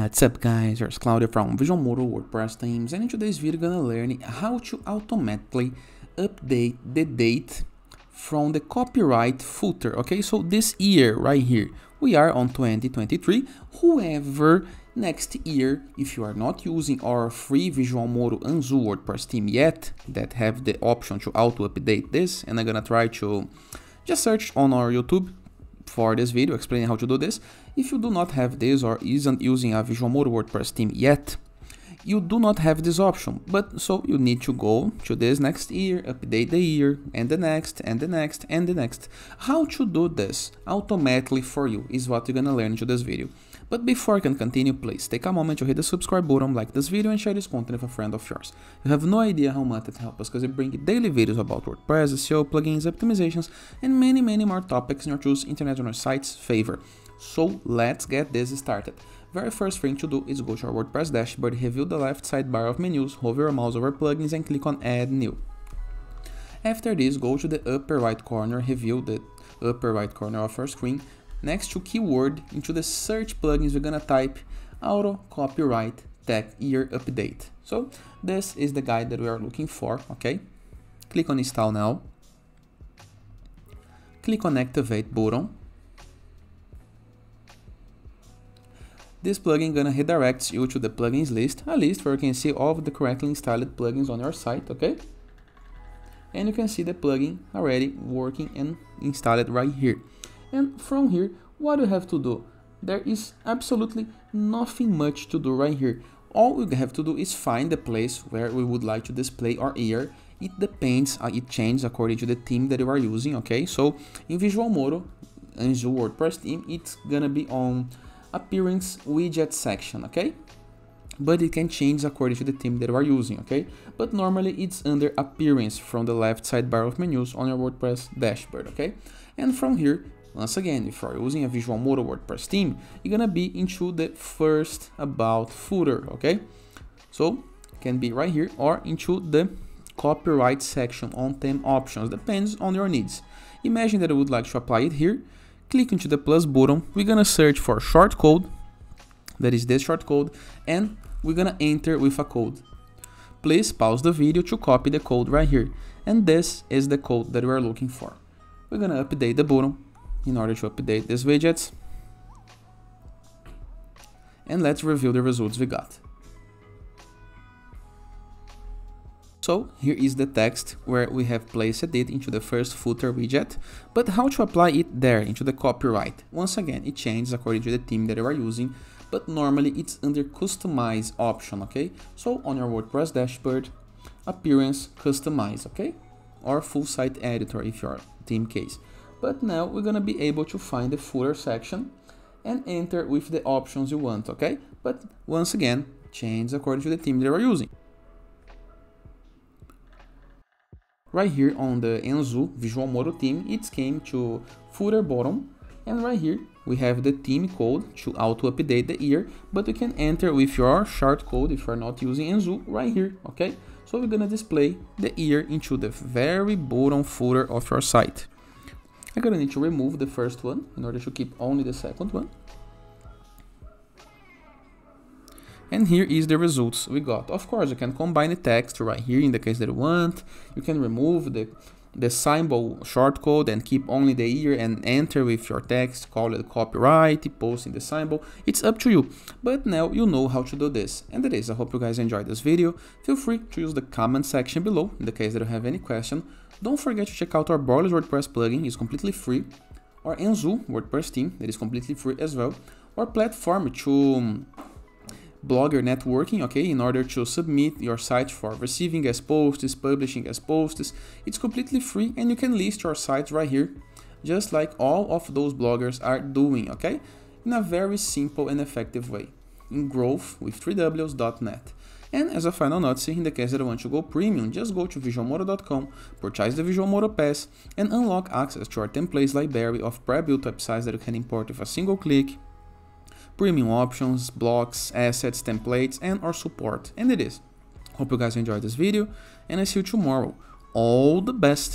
What's up guys, here's Claudio from Visual Visualmodo WordPress themes and in today's video we're gonna learn how to automatically update the date from the copyright footer, okay? So this year right here, we are on 2023, whoever next year, if you are not using our free Visualmodo Anzu WordPress theme yet, that have the option to auto-update this, and I'm gonna try to just search on our YouTube for this video explaining how to do this. If you do not have this or isn't using a Visualmodo WordPress theme yet, you do not have this option. But so you need to go to this next year, update the year, and the next, and the next, and the next. How to do this automatically for you is what you're gonna learn in this video. But before I can continue, please take a moment to hit the subscribe button, like this video, and share this content with a friend of yours. You have no idea how much it helps us because we bring daily videos about WordPress, SEO, plugins, optimizations, and many, many more topics in your choose internet on our site's favor. So let's get this started. Very first thing to do is go to our WordPress dashboard, review the left sidebar of menus, hover your mouse over plugins and click on add new. After this, go to the upper right corner, review the upper right corner of your screen, Next to keyword, into the search plugins, we're gonna type auto copyright tag year update. So this is the guide that we are looking for, okay? Click on install now. Click on activate button. This plugin gonna redirect you to the plugins list, a list where you can see all of the correctly installed plugins on your site, okay? And you can see the plugin already working and installed right here. And from here, what you have to do? There is absolutely nothing much to do right here. All we have to do is find the place where we would like to display our ear. It depends, uh, it changes according to the theme that you are using, okay? So in Visualmodo, Anzu WordPress theme, it's gonna be on appearance widget section, okay? But it can change according to the theme that you are using, okay? But normally it's under appearance from the left sidebar of menus on your WordPress dashboard, okay? And from here, once again, if you're using a Visualmodo WordPress theme, you're gonna be into the first about footer, okay? So can be right here or into the copyright section on theme options, depends on your needs. Imagine that I would like to apply it here. Click into the plus button. We're gonna search for short code, that is this short code, and we're gonna enter with a code. Please pause the video to copy the code right here. And this is the code that we're looking for. We're gonna update the button in order to update these widgets. And let's review the results we got. So here is the text where we have placed it into the first footer widget, but how to apply it there into the copyright? Once again, it changes according to the theme that you are using, but normally it's under customize option, okay? So on your WordPress dashboard, appearance, customize, okay? Or full site editor if you're theme case. But now we're gonna be able to find the footer section and enter with the options you want, okay? But once again, change according to the theme that we're using. Right here on the Anzu Visualmodo theme, it came to footer bottom, and right here we have the theme code to auto-update the year, but you can enter with your short code if you're not using Anzu right here, okay? So we're gonna display the year into the very bottom footer of your site. I'm gonna need to remove the first one in order to keep only the second one. And here is the results we got. Of course, you can combine the text right here in the case that you want. You can remove the, the symbol shortcode and keep only the year and enter with your text, call it copyright, posting the symbol. It's up to you. But now you know how to do this. And that is, I hope you guys enjoyed this video. Feel free to use the comment section below in the case that you have any question. Don't forget to check out our Borderless WordPress plugin, it's completely free. Our Anzu WordPress theme, that is completely free as well. Our platform to um, Blogger networking, okay, in order to submit your site for receiving as posts, publishing as posts. It's completely free and you can list your site right here, just like all of those bloggers are doing, okay, in a very simple and effective way, in growth with 3ws.net. And as a final note, in the case that you want to go premium, just go to visualmodo.com, purchase the Visualmodo Pass, and unlock access to our templates library of pre-built websites that you can import with a single click, premium options, blocks, assets, templates, and our support. And it is. Hope you guys enjoyed this video, and I see you tomorrow. All the best!